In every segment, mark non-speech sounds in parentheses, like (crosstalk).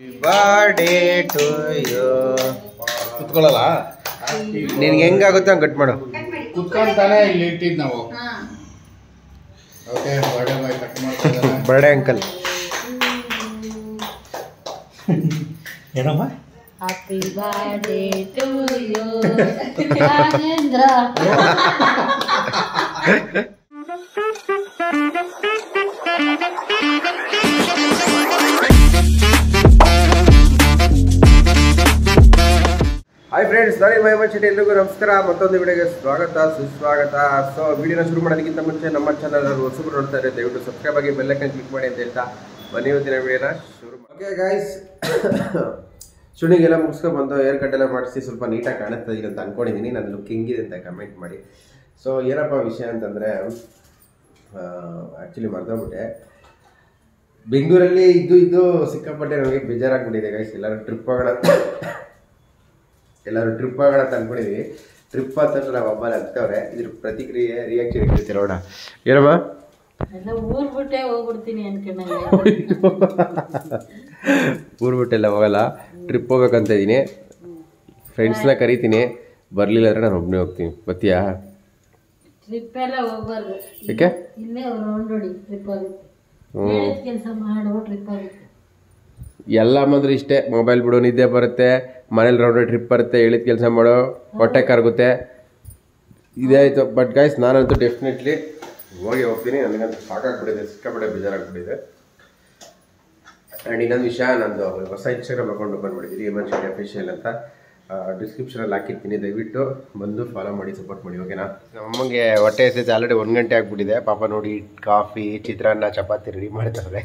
Birthday to you ಕುತ್ಕೊಳ್ಳಲ್ಲ? ನಿನ್ಗೆ ಹೆಂಗಾಗುತ್ತೆ ಹಂಗೆ cut ಮಾಡು. ಕುತ್ಕೊಂತಾನೆ ಇಲ್ಲಿ ಇಟ್ಟಿದ್ ನಾವು. Okay birthday boy cut birthday uncle (laughs) ಏನಮ್ಮ? Happy birthday to you Rajendra hi friends ನಾನು ಮೈ ಎಲ್ರಿಗೂ ನಮಸ್ಕಾರ. ಮತ್ತೊಂದು ವಿಡಿಯೋಗೆ ಸ್ವಾಗತ, ಸುಸ್ವಾಗತ. ಸೊ ವಿಡಿಯೋನ ಶುರು ಮಾಡೋದಕ್ಕಿಂತ ಮುಂಚೆ ನಮ್ಮ ಚಾನಲ್ ಹೊಸಬ್ರು ನೋಡ್ತಾ ಇದ್ದಾರೆ ದಯವಿಟ್ಟು ಸಬ್ಸ್ಕ್ರೈಬ್ ಆಗಿ ಬೆಲ್ಲೈಕನ್ ಕ್ಲಿಕ್ ಮಾಡಿ ಅಂತ ಹೇಳ್ತಾ ಬನ್ನಿ ಇವತ್ತಿನ ವಿಡಿಯೋನ ಶುರು ಓಕೆ ಗಾಯ್ಸ್ (coughs) ಶುಣಿಗೆಲ್ಲ ಮುಗಿಸ್ಕೊಂಡು ಬಂದು ಹೇರ್ ಕಟ್ ಎಲ್ಲ ಮಾಡಿಸಿ ಸ್ವಲ್ಪ ನೀಟಾಗಿ ಕಾಣಿಸ್ತಾ ಇದೆ ಅಂತ ಅನ್ಕೊಂಡಿದ್ದೀನಿ. ನನ್ನ ಲುಕ್ ಹೆಂಗಿದೆ ಅಂತ ಕಮೆಂಟ್ ಮಾಡಿ. ಸೊ ಏನಪ್ಪ ವಿಷಯ ಅಂತಂದರೆ ಆ್ಯಕ್ಚುಲಿ ಮರ್ತೋಗ್ಬಿಟ್ಟೆ ಬೆಂಗಳೂರಲ್ಲಿ ಇದ್ದು ಇದ್ದು ಸಿಕ್ಕಾಪಟ್ಟೆ ನನಗೆ ಬೇಜಾರಾಗ್ಬಿಟ್ಟಿದೆ ಗೈಸ್ ಎಲ್ಲರೂ ಟ್ರಿಪ್ ಹೋಗೋಣ (coughs) ಎಲ್ಲರೂ ಟ್ರಿಪ್ ಆಗೋಣ ಅಂತ ಅನ್ಕೊಂಡಿದೀವಿ. ಟ್ರಿಪ್ ಅಂತ ನಾವು ಹಬ್ಬ ಹಾಕ್ತವ್ರೆ ಇದ್ರ ಪ್ರತಿಕ್ರಿಯೆ ರಿಯಾಕ್ಷನ್ ಇರ್ತೈತೆ ನೋಡ ಏನಮ್ಮ ಊರ್ ಬಿಟ್ಟೆ ಹೋಗ್ಬಿಡ್ತೀನಿ (laughs) ಊರು ಬಿಟ್ಟೆಲ್ಲ ಹೋಗಲ್ಲ. ಟ್ರಿಪ್ ಹೋಗ್ಬೇಕಂತ ಇದ್ದೀನಿ ಫ್ರೆಂಡ್ಸ್ನ ಕರಿತೀನಿ. ಬರಲಿಲ್ಲ ಅಂದ್ರೆ ನಾನು ಒಬ್ಬನೇ ಹೋಗ್ತೀನಿ. ಬತ್ತೀಯಾ ಟ್ರಿಪ್ ಎಲ್ಲ ಹೋಗ್ಬಾರ್ದು. ಯಾಕೆ? ಇಲ್ಲೇ ರೌಂಡ್ ಹೊಡಿ ಟ್ರಿಪ್ ಆಗುತ್ತೆ. ಕೆಲಸ ಮಾಡೋ ಟ್ರಿಪ್ ಆಗುತ್ತೆ. ಎಲ್ಲ ಅಂದ್ರೆ ಇಷ್ಟೇ. ಮೊಬೈಲ್ ಬಿಡು, ನಿದ್ದೆ ಬರುತ್ತೆ, ಮನೇಲಿ ರೌಂಡ್ ಟ್ರಿಪ್ ಬರುತ್ತೆ, ಹೇಳಿದ ಕೆಲಸ ಮಾಡೋ, ಹೊಟ್ಟೆ ಕರಗುತ್ತೆ. ಇದೇ ಆಯಿತು. ಬಟ್ ಗೈಸ್ ನಾನಂತೂ ಡೆಫಿನೆಟ್ಲಿ ಹೋಗಿ ಹೋಗ್ತೀನಿ. ನನಗಂತೂ ಸಾಕಾಗ್ಬಿಟ್ಟಿದೆ, ಸಿಕ್ಕಾಪಟ್ಟೆ ಬೇಜಾರಾಗ್ಬಿಟ್ಟಿದೆ. ಆ್ಯಂಡ್ ಇನ್ನೊಂದು ವಿಷಯ, ನಂದು ಹೊಸ ಇನ್ಸ್ಟಾಗ್ರಾಮ್ ಅಕೌಂಟ್ ಓಪನ್ ಮಾಡಿದ್ದೀನಿ ಎಮರ್ಜೆನ್ಸಿ ಅಫಿಷಿಯಲ್ ಅಂತ. ಡಿಸ್ಕ್ರಿಪ್ಷನಲ್ಲಿ ಹಾಕಿರ್ತೀನಿ. ದಯವಿಟ್ಟು ಬಂದು ಫಾಲೋ ಮಾಡಿ ಸಪೋರ್ಟ್ ಮಾಡಿ ಓಕೆನಾ ನಮ್ಮಂಗೆ ಹೊಟ್ಟೆ ಎಸೈತೆ ಆಲ್ರೆಡಿ ಒಂದು ಗಂಟೆ ಆಗಿಬಿಟ್ಟಿದೆ. ಪಾಪ ನೋಡಿ ಕಾಫಿ ಚಿತ್ರಾನ್ನ ಚಪಾತಿ ರೆಡಿ ಮಾಡ್ತಾರೆ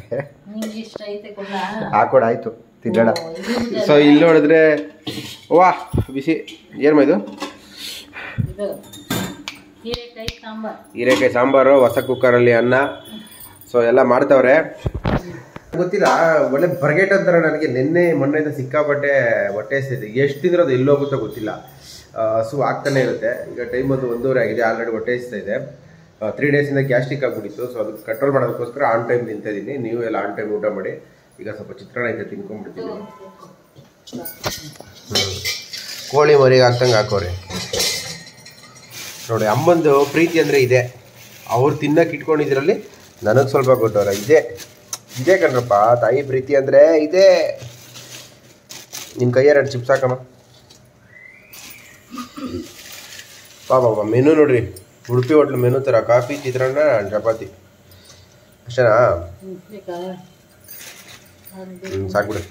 ಹಾಕೊಡ ಆಯ್ತು ತಿನ್ನೋಣ. ಸೊ ಇಲ್ಲಿ ನೋಡಿದ್ರೆ ವಾ ಬಿಸಿ ಏನು ಇದು? ಇದು ಹೀರೆಕಾಯಿ ಸಾಂಬಾರ್. ಹೀರೆಕಾಯಿ ಸಾಂಬಾರು ಹೊಸ ಕುಕ್ಕರಲ್ಲಿ ಅನ್ನ. ಸೊ ಎಲ್ಲ ಮಾಡ್ತವ್ರೆ. ಗೊತ್ತಿಲ್ಲ ಒಳ್ಳೆ ಬರ್ಗೇಟ್ ಅಂತಾರೆ ನನಗೆ ನಿನ್ನೆ ಮೊನ್ನೆಯಿಂದ ಸಿಕ್ಕಾಪಟ್ಟೆ ಹೊಟ್ಟೆ ಸೇರಿ ಎಷ್ಟು ಅದು ಎಲ್ಲೋಗುತ್ತೋ ಗೊತ್ತಿಲ್ಲ. ಹಸು ಆಗ್ತಾನೆ ಇರುತ್ತೆ. ಈಗ ಟೈಮ್ ಒಂದು ಒಂದೂವರೆ ಆಗಿದೆ ಆಲ್ರೆಡಿ ಹೊಟ್ಟೆ ಇಸ್ತಾ ಇದೆ. ತ್ರೀ ಡೇಸಿಂದ ಗ್ಯಾಸ್ಟಿಕ್ ಆಗಿಬಿಟ್ಟಿತ್ತು. ಸೊ ಅದಕ್ಕೆ ಕಂಟ್ರೋಲ್ ಮಾಡೋದಕ್ಕೋಸ್ಕರ ಆನ್ ಟೈಮ್ ತಿಂತಾ ಇದ್ದೀನಿ ನೀವು ಎಲ್ಲ ಆನ್ ಟೈಮ್ ಊಟ ಮಾಡಿ, ಈಗ ಸ್ವಲ್ಪ ಚಿತ್ರಾನ್ನ ಐತೆ ತಿನ್ಕೊಂಡ್ಬಿಡ್ತೀನಿ. ಕೋಳಿ ಮರಿಗೆ ಹಾಕ್ದಂಗೆ ಹಾಕೋರಿ. ನೋಡಿ, ಅಮ್ಮಂದು ಪ್ರೀತಿ ಅಂದರೆ ಇದೆ. ಅವ್ರು ತಿನ್ನಕ್ಕೆ ಇಟ್ಕೊಂಡಿದ್ರಲ್ಲಿ ನನಗೆ ಸ್ವಲ್ಪ ಕೊಟ್ಟವ್ರೆ ಇದೆ. ಇದೆ ಕಣ್ರಪ್ಪ ತಾಯಿ ಪ್ರೀತಿ ಅಂದರೆ ಇದೇ. ನಿಮ್ಮ ಕೈಯ ಎರಡು ಚಿಪ್ಸ್ ಹಾಕಮ್ಮ. ಬಾ ಬಾ ಮೆನು ನೋಡ್ರಿ. ಉಡುಪಿ ಹೋಟ್ಲು ಮೆನು ಥರ ಕಾಫಿ, ಚಿತ್ರಾನ್ನ, ಚಪಾತಿ. ಅಷ್ಟೇನಾ? ಸಾಕ್ಬಿಡು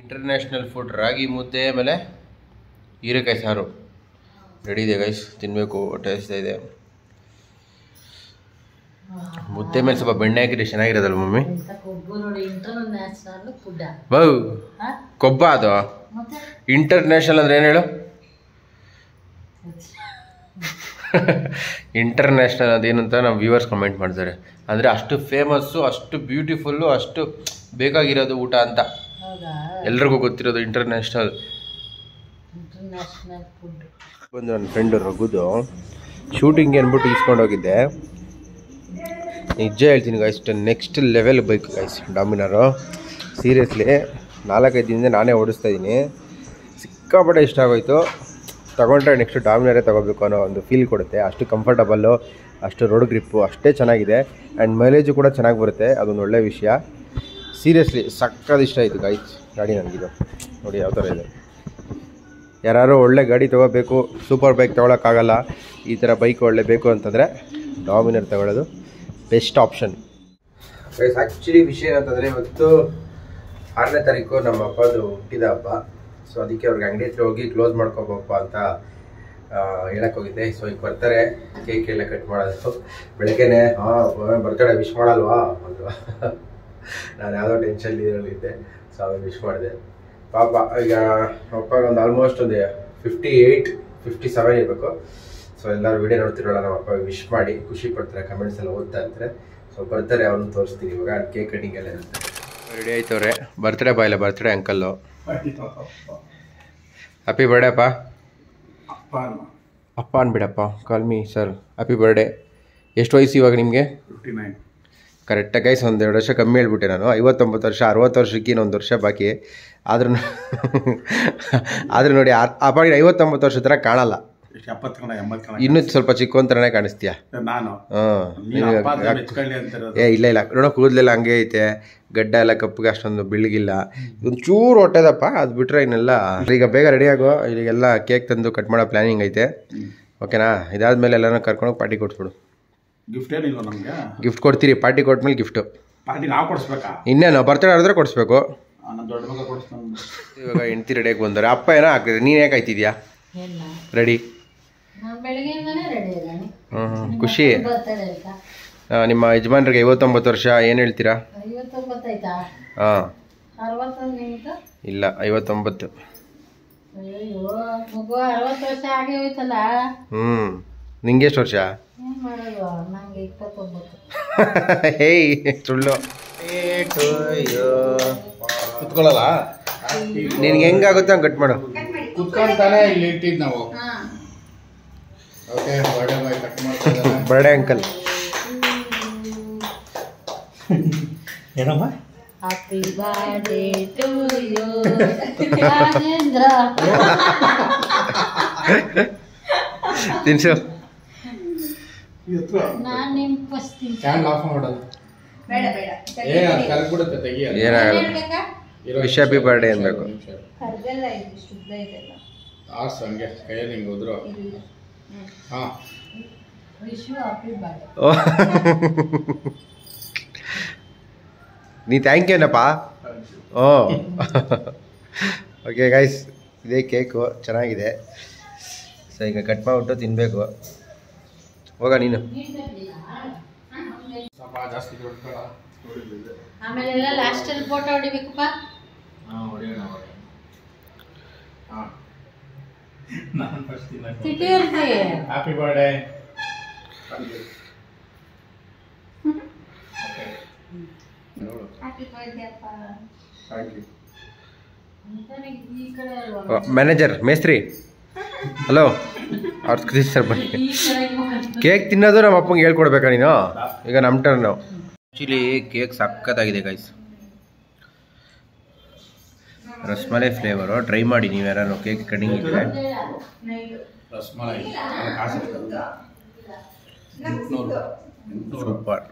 ಇಂಟರ್ನ್ಯಾಷನಲ್ ಫುಡ್ ರಾಗಿ ಮುದ್ದೆ, ಆಮೇಲೆ ಹೀರೆಕಾಯಿ ಸಾರು. ರೆಡಿ ಇದೆ ಗೈಸ್ ತಿನ್ನಬೇಕು ಟೇಸ್ಟ್ ಇದೆ. ಮುದ್ದೆ ಮೇಲೆ ಸ್ವಲ್ಪ ಬೆಣ್ಣೆ ಹಾಕಿದ್ರೆ ಚೆನ್ನಾಗಿರೋದಲ್ಲ ಮಮ್ಮಿ? ಬೌ ಕೊಬ್ಬ ಅದು? ಇಂಟರ್ನ್ಯಾಷನಲ್ ಅಂದ್ರೆ (laughs) ಏನು ಹೇಳು? ಇಂಟರ್ನ್ಯಾಷನಲ್ ಅದೇನಂತ ನಮ್ಮ ವ್ಯೂವರ್ಸ್ ಕಮೆಂಟ್ ಮಾಡ್ತಾರೆ. ಅಂದರೆ ಅಷ್ಟು ಫೇಮಸ್ಸು ಅಷ್ಟು ಬ್ಯೂಟಿಫುಲ್ಲು ಅಷ್ಟು ಬೇಕಾಗಿರೋದು ಊಟ ಅಂತ. ಎಲ್ರಿಗೂ ಗೊತ್ತಿರೋದು ಇಂಟರ್ನ್ಯಾಷನಲ್ ಒಂದು ನನ್ನ ಫ್ರೆಂಡು ರಘುದು ಶೂಟಿಂಗ್ ಅಂದ್ಬಿಟ್ಟು ಇಸ್ಕೊಂಡು ಹೋಗಿದ್ದೆ ನಿಜ ಹೇಳ್ತೀನಿ guys next level bike guys Dominar. Seriously ನಾಲ್ಕೈದು ದಿನದಿಂದ ನಾನೇ ಓಡಿಸ್ತಾ ಇದ್ದೀನಿ ಸಿಕ್ಕಾಪಟ್ಟೆ ಇಷ್ಟ ಆಗೋಯ್ತು. ತಗೊಂಡ್ರೆ ನೆಕ್ಸ್ಟ್ ಡಾಮಿನಾರೇ ತೊಗೋಬೇಕು ಅನ್ನೋ ಒಂದು ಫೀಲ್ ಕೊಡುತ್ತೆ. ಅಷ್ಟು ಕಂಫರ್ಟಬಲ್ಲು ಅಷ್ಟು ರೋಡ್ ಗ್ರಿಪ್ಪು ಅಷ್ಟೇ ಚೆನ್ನಾಗಿದೆ. ಆ್ಯಂಡ್ ಮೈಲೇಜು ಕೂಡ ಚೆನ್ನಾಗಿ ಬರುತ್ತೆ, ಅದೊಂದು ಒಳ್ಳೆ ವಿಷಯ. ಸೀರಿಯಸ್ಲಿ ಸಕ್ಕದ ಇಷ್ಟ ಆಯಿತು ಗಾಯ್ಸ್ ಗಾಡಿ ನನಗಿದು ನೋಡಿ ಯಾವ ಥರ ಇದೆ. ಯಾರು ಒಳ್ಳೆ ಗಾಡಿ ತೊಗೋಬೇಕು ಸೂಪರ್ ಬೈಕ್ ತೊಗೊಳಕ್ಕಾಗಲ್ಲ, ಈ ಥರ ಬೈಕ್ ಒಳ್ಳೆ ಬೇಕು ಅಂತಂದರೆ ಡಾಮಿನರ್ ತಗೊಳ್ಳೋದು. Best option. ಆ್ಯಕ್ಚುಲಿ ವಿಷಯ ಏನಂತಂದರೆ ಇವತ್ತು ಆರನೇ ತಾರೀಕು ನಮ್ಮ ಅಪ್ಪದು ಹುಟ್ಟಿದ ಹಬ್ಬ. ಸೊ ಅದಕ್ಕೆ ಅವ್ರಿಗೆ ಅಂಗಡಿ ಹತ್ರ ಹೋಗಿ ಕ್ಲೋಸ್ ಮಾಡ್ಕೋಬೇಕಪ್ಪ ಅಂತ ಹೇಳಕ್ಕೆ ಹೋಗಿದ್ದೆ. ಸೊ ಈಗ ಬರ್ತಾರೆ. ಕೇಕ್ ಎಲ್ಲ ಕಟ್ ಮಾಡೋದು ಬೆಳಗ್ಗೆನೆ, ಹಾಂ ಬರ್ತಾಳೆ ವಿಶ್ ಮಾಡಲ್ವಾ? ಅಂದ್ರು. ನಾನು ಯಾವುದೋ ಟೆನ್ಷನ್ ಇರಲಿದ್ದೆ ಸೊ ಅವಾಗ ವಿಶ್ ಮಾಡಿದೆ. ಪಾಪ, ಈಗ ಅಪ್ಪ ಒಂದು ಆಲ್ಮೋಸ್ಟ್ ಒಂದು ಫಿಫ್ಟಿ ಏಯ್ಟ್ ಫಿಫ್ಟಿ ಸೆವೆನ್ ಇರಬೇಕು. ಸೊ ಎಲ್ಲರೂ ವಿಡಿಯೋ ನೋಡ್ತಿರೋಲ್ಲ ನಮ್ಮ ಅಪ್ಪ ವಿಶ್ ಮಾಡಿ ಖುಷಿ ಪಡ್ತಾರೆ ಕಮೆಂಟ್ಸ್ ಎಲ್ಲ ಓದ್ತಾ ಇರ್ತಾರೆ. ಸೊ ಬರ್ತಾರೆ ಅವ್ರನ್ನ ತೋರಿಸ್ತೀನಿ. ಇವಾಗ ಕೇಕ್ ಕಟಿಂಗ್ ಎಲ್ಲ ಇರುತ್ತೆ. ರೆಡಿ ಆಯ್ತವ್ರೆ? ಬರ್ತ್ಡೇ ಬಾಯಿಲ್ಲ ಬರ್ತ್ಡೇ ಅಂಕಲ್ಲು ಹ್ಯಾಪಿ ಬರ್ಡೇ ಅಪ್ಪ. ಅಪ್ಪ. ಅನ್ಬಿಡಪ್ಪ call me sir happy birthday ಎಷ್ಟು ವಯಸ್ಸು ಇವಾಗ ನಿಮಗೆ? ಕರೆಕ್ಟಾಗಿ ಗೈಸ್ ಒಂದು ಎರಡು ವರ್ಷ ಕಮ್ಮಿ ಹೇಳ್ಬಿಟ್ಟೆ ನಾನು. ಐವತ್ತೊಂಬತ್ತು ವರ್ಷ ಅರವತ್ತು ವರ್ಷಕ್ಕೆ ಇನ್ನೊಂದು ವರ್ಷ ಬಾಕಿ. ಆದ್ರೂ ಆದ್ರೂ ನೋಡಿ ಪಾಡಿಗೆ ಐವತ್ತೊಂಬತ್ತು ವರ್ಷ ಥರ ಕಾಣಲ್ಲ. ಎಪ್ಪತ್ತು ಕಣ ಎಂಬತ್ತು ಕಣ ಇನ್ನೂ ಸ್ವಲ್ಪ ಚಿಕ್ಕ ಥರನೇ ಕಾಣಿಸ್ತೀಯಾ? ನಾನು. ಅಪ್ಪ ಅಂತಿರೋದು ಏ ಇಲ್ಲ ಇಲ್ಲ. ನೋಡೋ ಕೂದಲೆಲ್ಲ ಹಂಗೆ ಐತೆ. ಗಡ್ಡ ಎಲ್ಲ ಕಪ್ಪಗೆ ಅಷ್ಟೊಂದು ಬೆಳಗಿಲ್ಲ. ಒಂಚೂರು ಚೂರು ಹೊಟ್ಟೆದಪ್ಪ ಅದು ಬಿಟ್ರೆ ಇನ್ನೆಲ್ಲ. ಈಗ ಬೇಗ ರೆಡಿ ಆಗೋ ಇಲ್ಲಿಗೆಲ್ಲ ಕೇಕ್ ತಂದು ಕಟ್ ಮಾಡೋ ಪ್ಲ್ಯಾನಿಂಗ್ ಐತೆ. ಓಕೆನಾ ಇದಾದ್ಮೇಲೆ ಎಲ್ಲಾನು ಕರ್ಕೊಂಡು ಪಾರ್ಟಿ ಕೊಟ್ಬಿಡು ಗಿಫ್ಟ್ ಏನಿಲ್ಲ ನಮಗೆ? ಗಿಫ್ಟ್ ಕೊಡ್ತೀರಿ ಪಾರ್ಟಿ ಕೊಟ್ಮೇಲೆ ಗಿಫ್ಟು ಪಾರ್ಟಿ ನಾವು ಕೊಡಿಸ್ಬೇಕಾ? ಇನ್ನೇನು ಬರ್ತಡೇ ಆಡಿದ್ರೆ ಕೊಡಿಸ್ಬೇಕು. ನನ್ನ ದೊಡ್ಡ ಮಗ ಕೊಡಿಸ್ತಾನೆ. ಇವಾಗ ಹೆಂಡ್ತಿ ರೆಡಿಯಾಗಿ ಬಂದರೆ ಅಪ್ಪ ಏನೋ ಆಗ್ತಿದೆ. ನೀನು ಯಾಕೆ ಆಯ್ತಿದ್ಯಾ? ಎಲ್ಲ ರೆಡಿ ಹ್ಞೂ ಹ್ಞೂ ಖುಷಿ. ನಿಮ್ಮ ಯಜಮಾನ್ರಿಗೆ ಐವತ್ತೊಂಬತ್ತು ವರ್ಷ ಏನು ಹೇಳ್ತೀರಾ? ಹಾ. ಇಲ್ಲ ಐವತ್ತೊಂಬತ್ತು. ಹ್ಞೂ ನಿಂಗೆ ಎಷ್ಟು ವರ್ಷ? ಹೇಯ್ (laughs) ಸುಳ್ಳು. ಕುತ್ಕೊಳ್ಳಲ್ಲ? ನಿನ್ಗೆ ಹೆಂಗಾಗುತ್ತೆ ಹಂಗೆ ಕಟ್ ಮಾಡು. ಕುತ್ಕೊಂತಾನೆ ಇಲ್ಲಿ ಇಟ್ಟಿದ್ ನಾವು. Okay birthday boy cut birthday uncle ಏನಮ್ಮ? Happy birthday to you Rajendra ತಿನ್ಸು. ನಾನು ನಿಮ್ಮ ಫಸ್ಟ್ ಕ್ಯಾನ್ ಆಫ್ ಮಾಡೋದು ಬೇಡ ಬೇಡ. ಏ ಕರ್ಬಿಡುತ್ತೆ ತೆಗಿಯೋದು ಏನಾಗಲ್ಲ. ವಿಶ್ ಇರೋ ಬರ್ಡೇ ಅನ್ಬೇಕು. ಕರ್ದೆಲ್ಲ ಇದು ಶುದ್ಧ ಇದೆಲ್ಲ ಆ ಹಂಗೆ ಕೈಯಲ್ಲಿ ಹಿಂಗೆ ಹೋದ್ರು ಹಾ. ನೀ ಥ್ಯಾಂಕ್ ಏನಪ್ಪ ಓ. ಓಕೆ ಗೈಸ್ ಇದೇ ಕೇಕು ಚೆನ್ನಾಗಿದೆ. ಸೊ ಈಗ ಕಟ್ ಮಾಡ್ಬಿಟ್ಟು ತಿನ್ನಬೇಕು ಹೋಗ ನೀನು. ಆಮೇಲೆ ಲಾಸ್ಟಲ್ಲಿ ಫೋಟೋ ಹೊಡಿಬೇಕಪ್ಪ ಹಾಂ ಹೊಡೆಯೋಣ ಅವಾಗ ಹಾಂ ನಾನು first happy birthday happy birthday ಅಪ್ಪ. ಥ್ಯಾಂಕ್ ಯು ಈ ಕಡೆ ಅಲ್ವಾ? ಮ್ಯಾನೇಜರ್ ಮೇಸ್ತ್ರಿ. ಹಲೋ ಅವ್ರ ಸರ್ ಬನ್ನಿ ಕೇಕ್ ತಿನ್ನೋದು ನಮ್ಮ ಅಪ್ಪಂಗೆ ಹೇಳ್ಕೊಡ್ಬೇಕಾ ನೀನು? ಈಗ ನಮ್ಮ ಟರ್ನು ಆ್ಯಕ್ಚುಲಿ ಕೇಕ್ ಸಖತ್ತಾಗಿದೆ ಗೈಸ್ ರಸ್ಮಲೈ ಫ್ಲೇವರು ಟ್ರೈ ಮಾಡಿ ನೀವು ಯಾರು ಕೇಕ್ ಕಟಿಂಗ್ ಇದ್ರೆ ಸೂಪರ್.